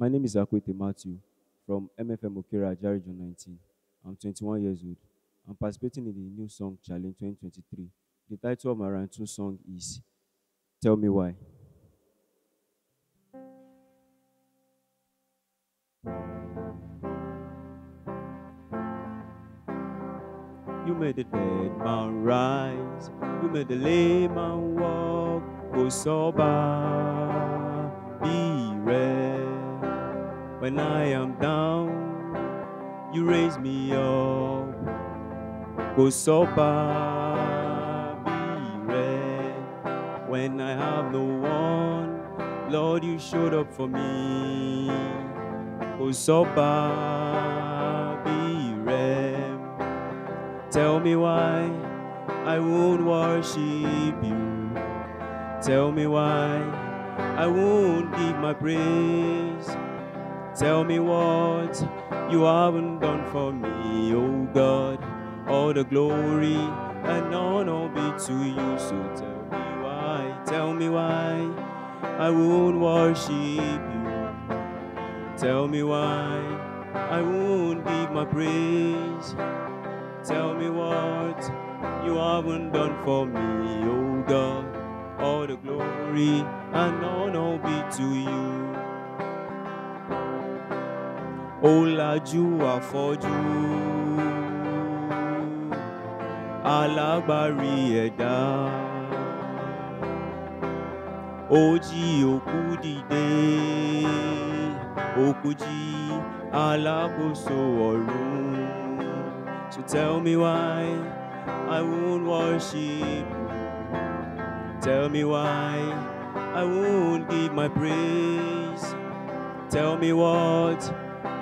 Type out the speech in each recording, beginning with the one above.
My name is Akwete Matthew from MFM Okera Ajari Region 19. I'm 21 years old. I'm participating in the new song Challenge 2023. The title of my round two song is Tell Me Why. You made the dead man rise. You made the lame man walk. Go sober, be When I am down, you raise me up. Go sober, be red. When I have no one, Lord, you showed up for me. Go sober, be. Tell me why I won't worship you. Tell me why I won't give my praise. Tell me what you haven't done for me, oh God. All the glory and honor be to you. So tell me why, tell me why I won't worship you. Tell me why I won't give my praise. Tell me what you haven't done for me, oh God. All the glory and honor be to you. Ọ̀làjú àfọ́jú alágbárí ẹ̀dá ó jí òkú dìde òkú jí ọ̀run. So tell me why I won't worship. Tell me why I won't give my praise. Tell me what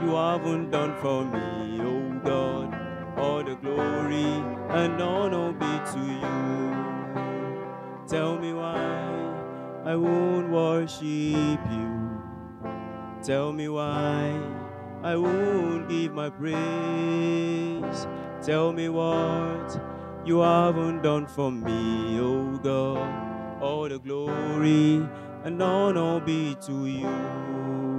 you haven't done for me, oh God. All the glory and honor be to you. Tell me why I won't worship you. Tell me why I won't give my praise. Tell me what you haven't done for me, oh God. All the glory and honor be to you.